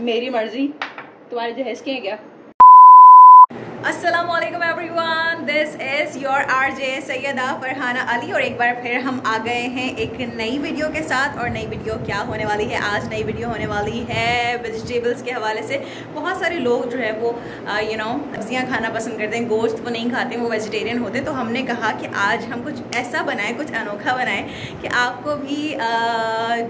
मेरी मर्ज़ी। तुम्हारे जहेज के हैं क्या? Aslam everyone this is your RJ Saida Farhana Ali और एक बार फिर हम आ गए हैं एक नई वीडियो के साथ और नई वीडियो क्या होने वाली है? आज नई वीडियो होने वाली है वेजिटेबल्स के हवाले से। बहुत सारे लोग जो है वो यू नो सब्ज़ियाँ खाना पसंद करते हैं गोश्त वो नहीं खाते, वो वेजिटेरियन होते तो हमने कहा कि आज हम कुछ ऐसा बनाएँ, कुछ अनोखा बनाएँ कि आपको भी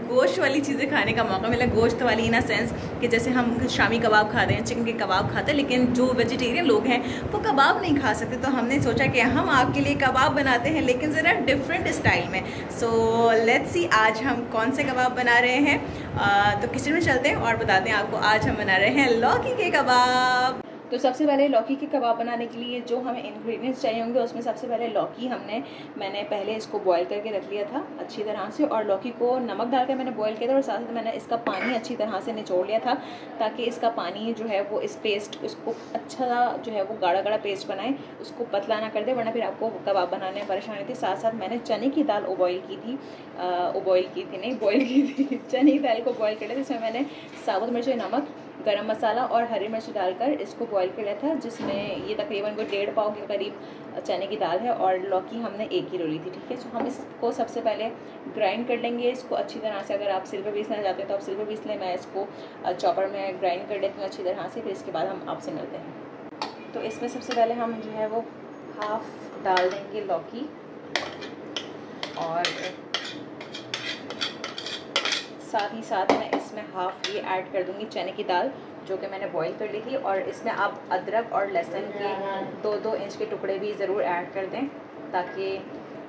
गोश्त वाली चीज़ें खाने का मौका मिले। गोश्त वाली इन अ सेंस कि जैसे हम शामी कबाब खाते हैं चिकन के कबाब खाते हैं लेकिन जो वेजिटेरियन लोग हैं वो कबाब नहीं खा सकते। तो हमने सोचा कि हम आपके लिए कबाब बनाते हैं लेकिन ज़रा डिफरेंट स्टाइल में। सो लेट्स सी आज हम कौन से कबाब बना रहे हैं। आ, तो किचन में चलते हैं और बताते हैं आपको आज हम बना रहे हैं लौकी के कबाब। तो सबसे पहले लौकी के कबाब बनाने के लिए जो हमें इंग्रेडिएंट्स चाहिए होंगे, उसमें सबसे पहले लौकी हमने, मैंने पहले इसको बॉईल करके रख लिया था अच्छी तरह से और लौकी को नमक डाल कर मैंने बॉईल किया था और साथ साथ मैंने इसका पानी अच्छी तरह से निचोड़ लिया था ताकि इसका पानी जो है वो इस पेस्ट उसको अच्छा जो है वो गाढ़ा गाढ़ा पेस्ट बनाए, उसको पतला ना कर दे, वरना फिर आपको कबाब बनाने में परेशानी थी साथ साथ मैंने चने की दाल उबॉयल की थी उबॉयल की थी, नहीं बॉयल की थी। चने की दाल को बॉयल कर लिया जिसमें मैंने साबुत मिर्च, नमक गरम मसाला और हरी मिर्च डालकर इसको बॉईल कर लिया था, जिसमें ये तकरीबन कोई डेढ़ पाव के करीब चने की दाल है और लौकी हमने एक ही रोली थी, ठीक है? तो हम इसको सबसे पहले ग्राइंड कर लेंगे। इसको अच्छी तरह से अगर आप सिल्वर पीसना चाहते हैं तो आप सिल्वर पीस लें। मैं इसको चॉपर में ग्राइंड कर लेती हूँ अच्छी तरह से, फिर इसके बाद हम आपसे मिलते हैं। तो इसमें सबसे पहले हम जो है वो हाफ़ डाल देंगे लौकी और साथ ही साथ मैं इसमें हाफ़ ये ऐड कर दूँगी चने की दाल, जो कि मैंने बॉईल कर ली थी। और इसमें आप अदरक और लहसुन के दो दो इंच के टुकड़े भी ज़रूर ऐड कर दें, ताकि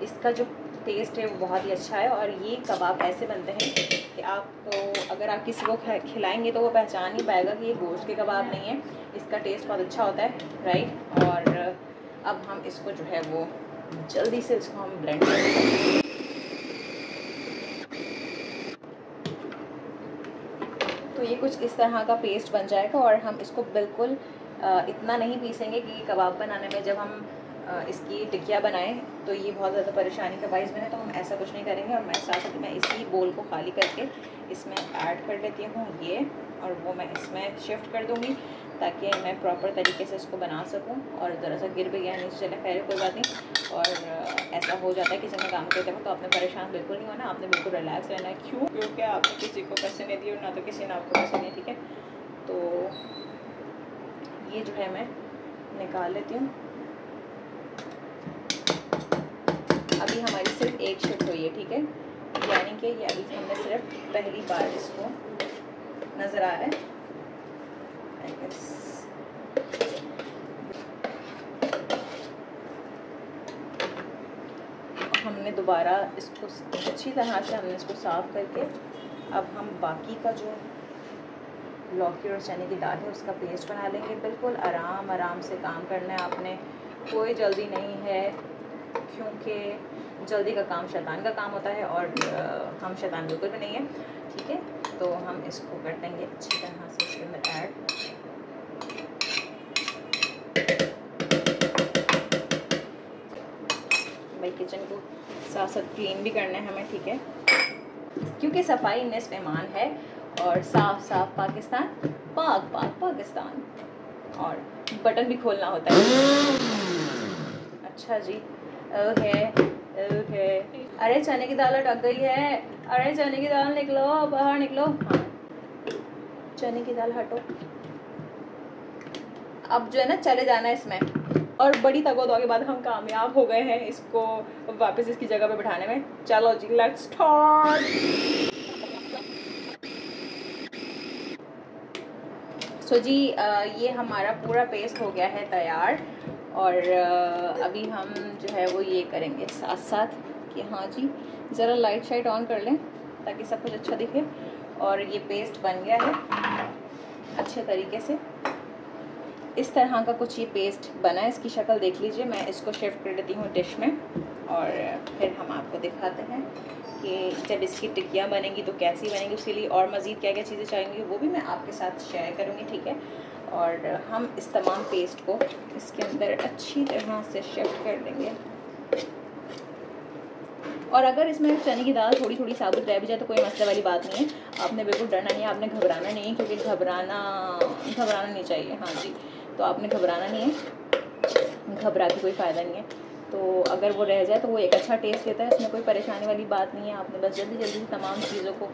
इसका जो टेस्ट है वो बहुत ही अच्छा है। और ये कबाब ऐसे बनते हैं कि आप तो अगर आप किसी को खिलाएँगे तो वो पहचान ही पाएगा कि ये गोश्त के कबाब नहीं है। इसका टेस्ट बहुत अच्छा होता है राइट और अब हम इसको जो है वो जल्दी से इसको हम ब्लेंड कर तो ये कुछ इस तरह का पेस्ट बन जाएगा और हम इसको बिल्कुल इतना नहीं पीसेंगे कि कबाब बनाने में जब हम इसकी टिकिया बनाएँ तो ये बहुत ज़्यादा परेशानी का बाइस बने तो हम ऐसा कुछ नहीं करेंगे। और मैं साथ साथ मैं इसी बोल को खाली करके इसमें ऐड कर लेती हूँ, ये, और वो मैं इसमें शिफ्ट कर दूँगी। ताकि मैं प्रॉपर तरीके से इसको बना सकूँ और ज़रा सा गिर भी गया, नीचे चले, खैर, कोई बात नहीं। और ऐसा हो जाता है कि जब मैं काम करते हैं तो आपने परेशान बिल्कुल नहीं होना, आपने बिल्कुल रिलैक्स रहना क्यों? क्योंकि आपने किसी को पैसे नहीं दिए और ना तो किसी ने आपको पैसे दिए, ठीक है? तो ये जो है मैं निकाल लेती हूँ। अभी हमारी सिर्फ़ एक शिफ्ट हुई है, ठीक है? यानी कि ये अभी हमने सिर्फ़ पहली बार इसको नज़र आ रहा है। हमने दोबारा इसको अच्छी तरह से हमने इसको साफ़ करके अब हम बाकी का जो लौकी और चने की दाल है, उसका पेस्ट बना लेंगे। बिल्कुल आराम आराम से काम करना है आपने। कोई जल्दी नहीं है। क्योंकि जल्दी का काम शैतान का काम होता है और हम शैतान बिल्कुल भी नहीं है, ठीक है? तो हम इसको कर देंगे अच्छी तरह से इसके अंदर ऐड भाई किचन को साथ साथ क्लीन भी करना है हमें, ठीक है? क्योंकि सफ़ाई निसफ ईमान है और साफ़ साफ़ पाकिस्तान, पाक पाक पाकिस्तान। और बटन भी खोलना होता है। अच्छा जी। ओके ओके अरे, चने की दाल अटक गई है। अरे, चने की दाल निकलो, बाहर निकलो। चने की दाल हटो। अब जो है ना, चले जाना है इसमें। और बड़ी तगो के बाद हम कामयाब हो गए हैं इसको वापस इसकी जगह पे बिठाने में। चलो जी लेट्स स्टार्ट सो जी ये हमारा पूरा पेस्ट हो गया है तैयार। और अभी हम जो है वो ये करेंगे साथ साथ कि हाँ जी, ज़रा लाइट शाइट ऑन कर लें ताकि सब कुछ अच्छा दिखे और ये पेस्ट बन गया है अच्छे तरीके से। इस तरह का कुछ ये पेस्ट बना है, इसकी शक्ल देख लीजिए। मैं इसको शिफ्ट कर देती हूँ डिश में और फिर हम आपको दिखाते हैं कि जब इसकी टिक्कियाँ बनेंगी तो कैसी बनेंगी, उसके लिए और मज़ीद क्या क्या चीज़ें चाहेंगी वो भी मैं आपके साथ शेयर करूँगी, ठीक है? और हम इस तमाम पेस्ट को इसके अंदर अच्छी तरह से शिफ्ट कर देंगे और अगर इसमें चने की दाल थोड़ी थोड़ी साबुत रह भी जाए तो कोई मसले वाली बात नहीं है। आपने बिल्कुल डरना नहीं है, आपने घबराना नहीं है, क्योंकि घबराना घबराना नहीं चाहिए। हाँ जी। तो आपने घबराना नहीं है। घबरा के कोई फ़ायदा नहीं है। तो अगर वो रह जाए तो वो एक अच्छा टेस्ट देता है। इसमें कोई परेशानी वाली बात नहीं है। आपने बस जल्दी जल्दी तमाम चीज़ों को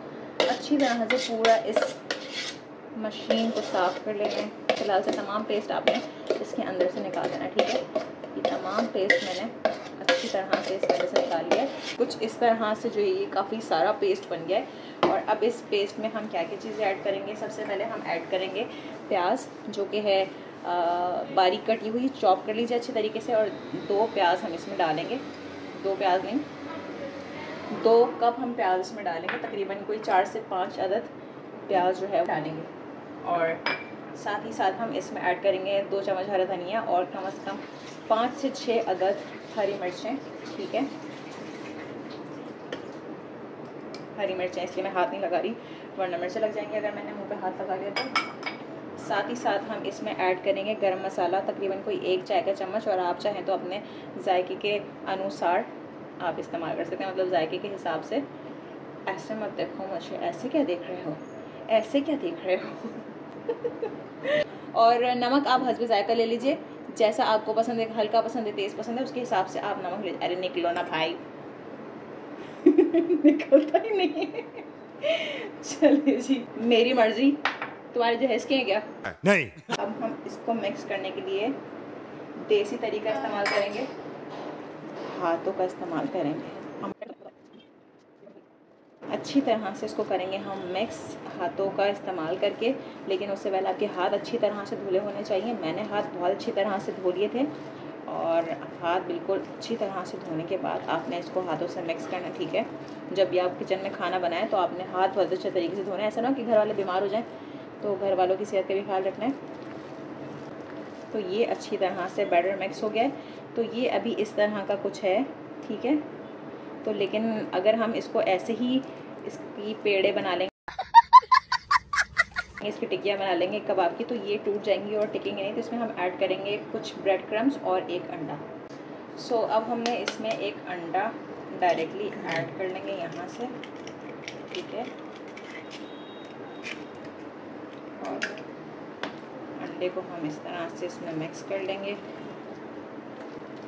अच्छी तरह से पूरा इस मशीन को साफ़ कर लेना है। फ़िलहाल से तमाम पेस्ट आपने इसके अंदर से निकाल देना ठीक है? ये तमाम पेस्ट मैंने अच्छी तरह से इस वजह से निकाल लिया है। कुछ इस तरह से जो ये काफ़ी सारा पेस्ट बन गया है। और अब इस पेस्ट में हम क्या क्या चीज़ें ऐड करेंगे? सबसे पहले हम ऐड करेंगे प्याज, जो कि है बारीक कटी हुई चॉप कर लीजिए अच्छे तरीके से और दो प्याज हम इसमें डालेंगे। दो प्याज नहीं, दो कप हम प्याज इसमें डालेंगे। तकरीबन कोई चार से पाँच अदद प्याज जो है डालेंगे। और साथ ही साथ हम इसमें ऐड करेंगे दो चम्मच हरा धनिया और कम अज़ कम पाँच से छः अदद हरी मिर्चें, ठीक है? हरी मिर्चें, इसलिए मैं हाथ नहीं लगा रही, वरना मिर्चें लग जाएँगी अगर मैंने मुँह पे हाथ लगा लिया तो। साथ ही साथ हम इसमें ऐड करेंगे गरम मसाला, तकरीबन कोई एक चाय का चम्मच, और आप चाहें तो अपने जायके के अनुसार आप इस्तेमाल कर सकते हैं। मतलब जायके के हिसाब से। ऐसे मत देखो मुझे, ऐसे क्या देख रहे हो? ऐसे क्या देख रहे हो? और नमक आप हसब जायका ले लीजिए। जैसा आपको पसंद है, हल्का पसंद है, तेज़ पसंद है, उसके हिसाब से आप नमक ले अरे निकलो ना भाई। निकलता ही नहीं चलिए जी, मेरी मर्ज़ी। तुम्हारे जो है हैं क्या? नहीं। अब हम इसको मिक्स करने के लिए देसी तरीका इस्तेमाल करेंगे। हाथों का इस्तेमाल करेंगे। अच्छी तरह से इसको करेंगे हम मिक्स हाथों का इस्तेमाल करके। लेकिन उससे पहले आपके हाथ अच्छी तरह से धुले होने चाहिए। मैंने हाथ बहुत अच्छी तरह से धो लिए थे और हाथ बिल्कुल अच्छी तरह से धोने के बाद आपने इसको हाथों से मिक्स करना ठीक है? जब भी आप किचन में खाना बनाएँ तो आपने हाथ बहुत अच्छे तरीके से धोना ऐसा ना कि घर वाले बीमार हो जाएँ। तो घर वालों की सेहत का भी ख्याल रखना है। तो ये अच्छी तरह से बैटर मिक्स हो गया तो ये अभी इस तरह का कुछ है ठीक है? तो लेकिन अगर हम इसको ऐसे ही इसकी पेड़े बना लेंगे इसकी टिक्कियाँ बना लेंगे कबाब की तो ये टूट जाएँगी और टिकेंगे नहीं तो इसमें हम ऐड करेंगे कुछ ब्रेड क्रम्स और एक अंडा। सो so, अब हमने इसमें एक अंडा डायरेक्टली ऐड कर लेंगे यहाँ से ठीक है? अंडे को हम इस तरह से इसमें मिक्स कर लेंगे।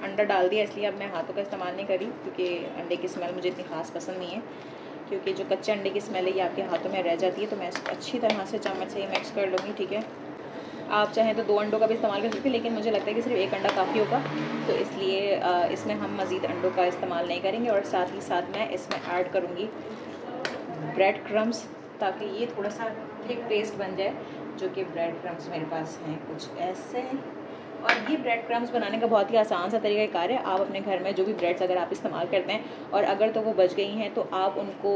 अंडा डाल दिया, इसलिए अब मैं हाथों का इस्तेमाल नहीं करी क्योंकि अंडे की स्मेल मुझे इतनी ख़ास पसंद नहीं है। क्योंकि जो कच्चे अंडे की स्मेल है, ये आपके हाथों में रह जाती है तो मैं इसको अच्छी तरह से चम्मच से ही मिक्स कर लूँगी, ठीक है? आप चाहें तो दो अंडों का भी इस्तेमाल कर सकते हैं, लेकिन मुझे लगता है कि सिर्फ़ एक अंडा काफ़ी होगा। तो इसलिए इसमें हम मज़ीद अंडों का इस्तेमाल नहीं करेंगे, और साथ ही साथ मैं इसमें ऐड करूँगी ब्रेड क्रम्स ताकि ये थोड़ा सा थिक पेस्ट बन जाए। जो कि ब्रेड क्रम्स मेरे पास हैं, कुछ ऐसे और ये ब्रेड क्रम्स बनाने का बहुत ही आसान सा तरीका कार है। आप अपने घर में जो भी ब्रेड्स अगर आप इस्तेमाल करते हैं और अगर तो वो बच गई हैं तो आप उनको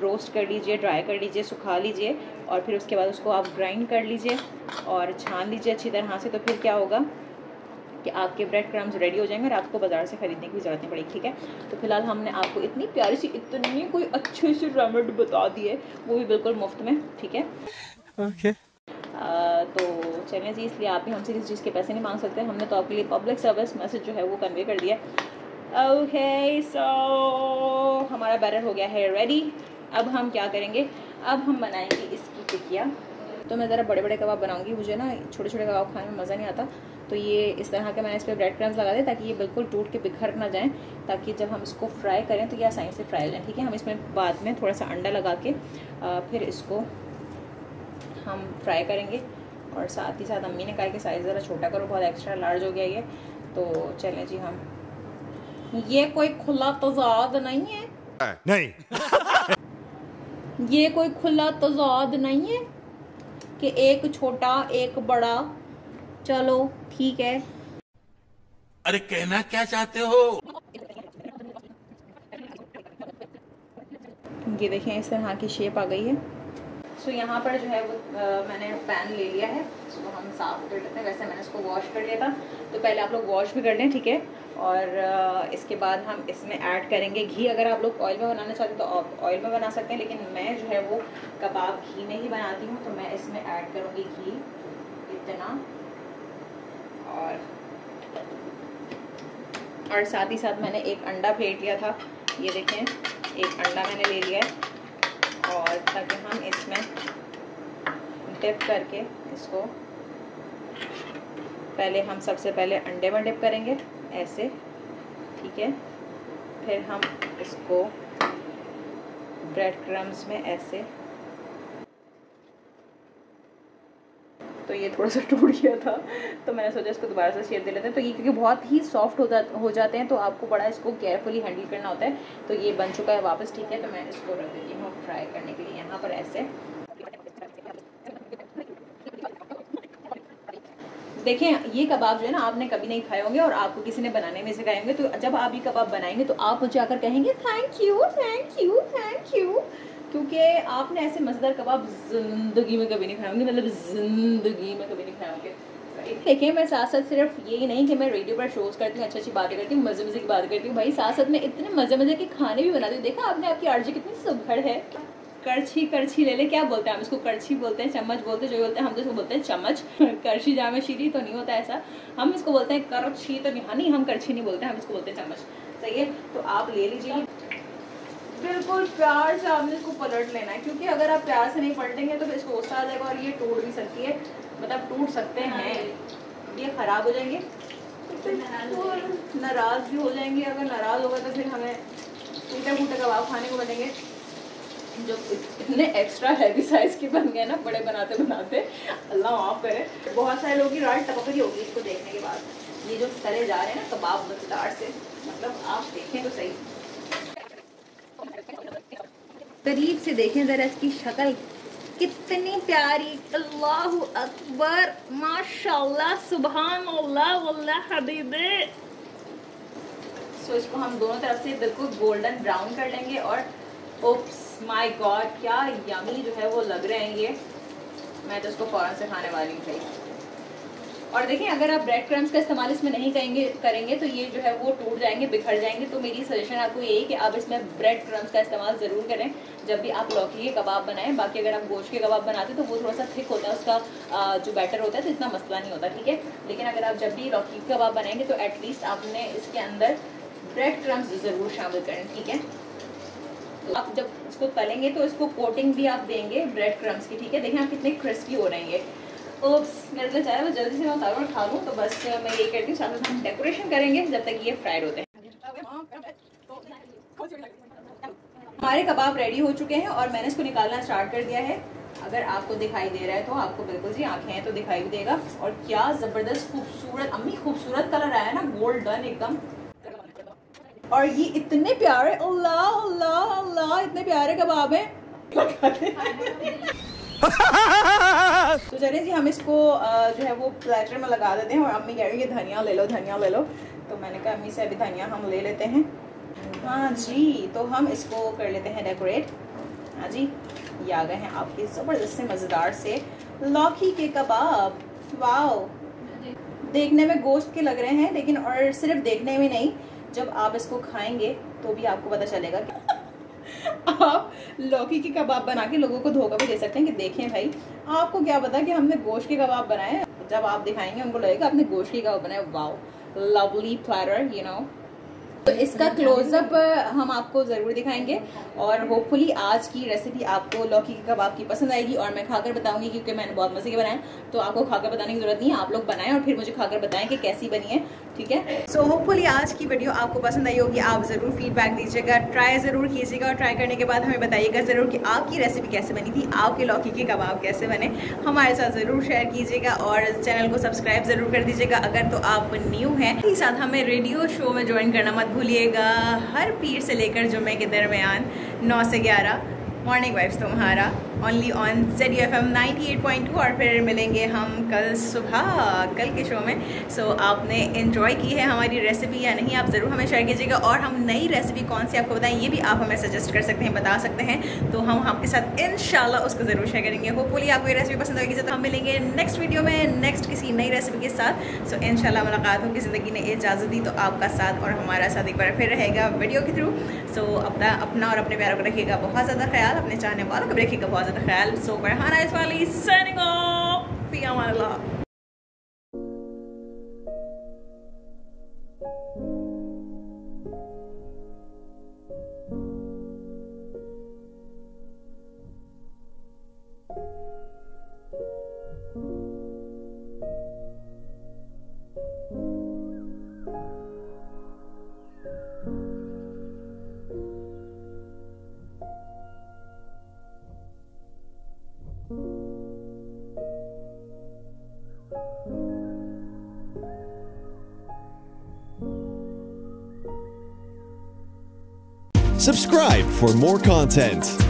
रोस्ट कर लीजिए ड्राई कर लीजिए, सुखा लीजिए और फिर उसके बाद उसको आप ग्राइंड कर लीजिए और छान लीजिए अच्छी तरह से तो फिर क्या होगा कि आपके ब्रेड क्रम्स रेडी हो जाएँगे और आपको बाज़ार से ख़रीदने की ज़रूरत नहीं पड़ेगी, ठीक है? तो फ़िलहाल हमने आपको इतनी प्यारी सी, इतनी कोई अच्छी सी रेमेडी बता दी है, वो भी बिल्कुल मुफ़्त में, ठीक है? Okay okay. तो चलें जी, इसलिए आप भी हमसे किसी चीज़ के पैसे नहीं मांग सकते। हमने तो आपके लिए पब्लिक सर्विस मैसेज जो है वो कन्वे कर दिया। ओके सो हमारा बैटर हो गया है रेडी अब हम क्या करेंगे? अब हम बनाएँगे इसकी टिकिया। तो मैं ज़रा बड़े बड़े कबाब बनाऊँगी। मुझे ना छोटे छोटे कबाब खाने में मज़ा नहीं आता। तो ये इस तरह के मैंने इस पर ब्रेड क्रम्स लगा दिए ताकि ये बिल्कुल टूट के बिखर ना जाएँ, ताकि जब हम इसको फ्राई करें तो ये आसानी से फ्राई हो जाए, ठीक है? हम इसमें बाद में थोड़ा सा अंडा लगा के फिर इसको हम फ्राई करेंगे। और साथ ही साथ अम्मी ने कहा कि साइज़ ज़रा छोटा करो बहुत एक्स्ट्रा लार्ज हो गया ये। तो चलें जी हम। ये कोई खुला तजाद नहीं है। नहीं। ये कोई खुला तजाद नहीं है कि एक छोटा एक बड़ा। चलो ठीक है। अरे कहना क्या चाहते हो? ये देखें इस तरह की शेप आ गई है। सो यहाँ पर जो है वो आ, मैंने पैन ले लिया है। इसको हम साफ़ कर लेते हैं। वैसे मैंने इसको वॉश कर लिया था। तो पहले आप लोग वॉश भी कर लें ठीक है? और आ, इसके बाद हम इसमें ऐड करेंगे घी। अगर आप लोग ऑयल में बनाना चाहते हैं तो आप ऑयल में बना सकते हैं। लेकिन मैं जो है वो कबाब घी में ही बनाती हूँ। तो मैं इसमें ऐड करूँगी घी इतना। और और साथ ही साथ मैंने एक अंडा फेंट लिया था। ये देखें एक अंडा मैंने ले लिया है। और ताकि हम इसमें डिप करके इसको पहले हम सबसे पहले अंडे में डिप करेंगे, ऐसे, ठीक है? फिर हम इसको ब्रेड क्रम्स में ऐसे तो ये थोड़ा सा टूट गया था तो मैंने सोचा इसको दोबारा से शेप दे लेते हैं। तो ये क्योंकि बहुत ही सॉफ्ट हो जा हो जाते हैं तो आपको बड़ा इसको केयरफुली हैंडल करना होता है। तो ये बन चुका है वापस, ठीक है तो मैं इसको रख देती हूँ फ्राई करने के लिए यहाँ पर ऐसे। देखें ये कबाब जो है ना, आपने कभी नहीं खाए होंगे और आपको किसी ने बनाने में सिखाए होंगे। तो जब आप ये कबाब बनाएँगे तो आप मुझे आकर कहेंगे thank you thank you thank you क्योंकि आपने ऐसे मज़ेदार कबाब ज़िंदगी में कभी नहीं खाए होंगे मतलब ज़िंदगी में कभी नहीं खाए होंगे। देखिए, मैं साथ साथ सिर्फ़ यही नहीं कि मैं रेडियो पर शोज़ करती हूँ अच्छी अच्छी बातें करती हूँ मज़े मज़े की बात करती हूँ। भाई साथ साथ में इतने मज़े मज़े के खाने भी बनाती हूँ। देखा आपने, आपकी आर्जी कितनी सुघड़ है। करछी करछी ले ले, क्या बोलते हैं हम इसको? करछी बोलते हैं, चम्मच बोलते हैं, जो बोलते हैं, हम तो इसको बोलते हैं चम्मच। करछी जामे शीरी तो नहीं होता ऐसा। हम इसको बोलते हैं करछी तो हाँ नहीं, हम करछी नहीं बोलते, हम इसको बोलते हैं चम्मच। सही है? तो आप ले लीजिए। बिल्कुल प्यार से आपने इसको पलट लेना है क्योंकि अगर आप प्यार से नहीं पलटेंगे तो फिर इसको आ जाएगा और ये टूट भी सकती है मतलब टूट सकते हैं। ये ख़राब हो जाएँगे। नाराज़ भी हो जाएँगे अगर नाराज़ होगा तो फिर हमें टूटे फूटे कबाब खाने को बनेंगे। जो इतने एक्स्ट्रा हैवी साइज़ के बन गए ना बड़े बनाते बनाते अल्लाह माफ़ करे। बहुत सारे लोगों की रात टपक रही होगी इसको देखने के बाद। ये जो तले जा रहे हैं ना कबाब मज़ेदार से मतलब आप देखें तो सही। करीब से देखें ज़रा इसकी शक्ल। कितनी प्यारी। अल्लाह अकबर। माशाल्लाह सुबहान अल्लाह वल्लाह, हबीबे। सो इसको हम दोनों तरफ़ से बिल्कुल गोल्डन ब्राउन कर लेंगे और ओप्स माय गॉड क्या यमी जो है वो लग रहे हैं ये। मैं तो इसको फ़ौरन से खाने वाली हूँ भाई। और देखिए अगर आप ब्रेड क्रम्स का इस्तेमाल इसमें नहीं करेंगे करेंगे तो ये जो है वो टूट जाएँगे, बिखर जाएँगे। तो मेरी सजेशन आपको यही है कि आप इसमें ब्रेड क्रम्स का इस्तेमाल ज़रूर करें, जब भी आप लौकी के कबाब बनाएँ। बाकी अगर आप गोश्त के कबाब बनाते तो वो थोड़ा सा थिक होता है, उसका जो बैटर होता है तो इतना मसला नहीं होता, ठीक है? लेकिन अगर आप जब भी लौकी के कबाब बनाएँगे तो एटलीस्ट आपने इसके अंदर ब्रेड क्रम्स ज़रूर शामिल करें, ठीक है? तो आप जब इसको तलेंगे तो इसको कोटिंग भी आप देंगे ब्रेड क्रम्स की, ठीक है? देखिए आप कितने क्रिस्पी हो रहे हैं ओप्स मेरे को चाहे वो जल्दी से मैं और खा लूँ तो बस मैं ये कहती हूँ, साथ हम डेकोरेशन करेंगे जब तक ये फ्राइड होते हैं। हमारे कबाब रेडी हो चुके हैं और मैंने इसको निकालना स्टार्ट कर दिया है। अगर आपको दिखाई दे रहा है तो आपको बिल्कुल जी आँखें हैं तो दिखाई भी देगा। और क्या ज़बरदस्त, खूबसूरत, अम्मी खूबसूरत कलर आया ना गोल्डन एकदम। और ये इतने प्यारे, अल्लाह अल्लाह अल्लाह, इतने प्यारे कबाब हैं? तो चलिए जी, हम इसको जो है वो प्लेटर में लगा देते हैं और अम्मी कह रही है धनिया ले लो, धनिया ले लो। तो मैंने कहा, अम्मी से अभी धनिया हम ले लेते हैं। हाँ जी तो हम इसको कर लेते हैं डेकोरेट हाँ जी, ये आ गए हैं आपके ज़बरदस्त से मज़ेदार से लौकी के कबाब। वाओ। देखने में गोश्त के लग रहे हैं, लेकिन और सिर्फ़ देखने में नहीं, जब आप इसको खाएँगे तो भी आपको पता चलेगा कि आप लौकी के कबाब बना के लोगों को धोखा भी दे सकते हैं कि देखें भाई, आपको क्या पता कि हमने गोश्त के कबाब बनाए जब आप दिखाएँगे उनको लगेगा आपने गोश्त के कबाब बनाए। Wow lovely platter you know तो इसका क्लोजअप हम आपको ज़रूर दिखाएँगे और होपफुली आज की रेसिपी आपको लौकी के कबाब की पसंद आएगी और मैं खाकर बताऊँगी क्योंकि मैंने बहुत मज़े के बनाए। तो आपको खाकर बताने की ज़रूरत नहीं है आप लोग बनाएँ और फिर मुझे खाकर बताएँ कि कैसी बनी है। ठीक है? सो होपफुली आज की वीडियो आपको पसंद आई होगी। आप ज़रूर फीडबैक दीजिएगा। ट्राई ज़रूर कीजिएगा और ट्राई करने के बाद हमें बताइएगा ज़रूर कि आपकी रेसिपी कैसे बनी थी, आपके लौकी के कबाब कैसे बने। हमारे साथ ज़रूर शेयर कीजिएगा और चैनल को सब्सक्राइब ज़रूर कर दीजिएगा। अगर तो आप न्यू हैं साथ हमें रेडियो शो में ज्वाइन करना मत भूलिएगा। हर पीर से लेकर जुम्मे के दरमियान नौ से ग्यारह मॉर्निंग वाइफ्स तुम्हारा। Only on Z U F M ninety eight point two और फिर मिलेंगे हम कल सुबह कल के शो में। सो so, आपने इन्जॉय की है हमारी रेसिपी या नहीं आप ज़रूर हमें शेयर कीजिएगा। और हम नई रेसिपी कौन सी आपको बताएँ ये भी आप हमें सजेस्ट कर सकते हैं बता सकते हैं। तो हम आपके साथ इन उसको ज़रूर शेयर करेंगे। होपफुली आपको ये रेसिपी पसंद होगी तो हम मिलेंगे नेक्स्ट वीडियो में नेक्स्ट किसी नई रेसिपी के साथ। सो so, इन मुलाकात होगी ज़िंदगी ने इजाज़त दी तो आपका साथ और हमारा साथ एक बार फिर रहेगा वीडियो के थ्रू सो so, अपना अपना और अपने प्यारों को रखिएगा बहुत ज़्यादा ख्याल अपने चाहने वालों को रखिएगा बहुत ज़्यादा ख्याल सो बढ़ाना इस वाली. Fi Subscribe for more content.